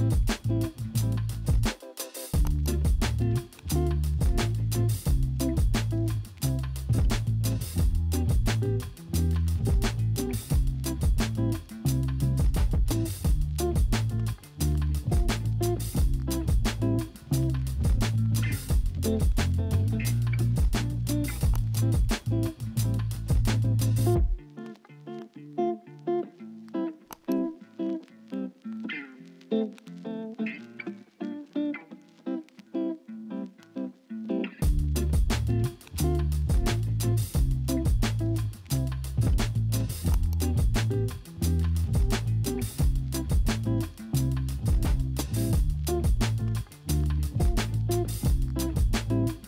you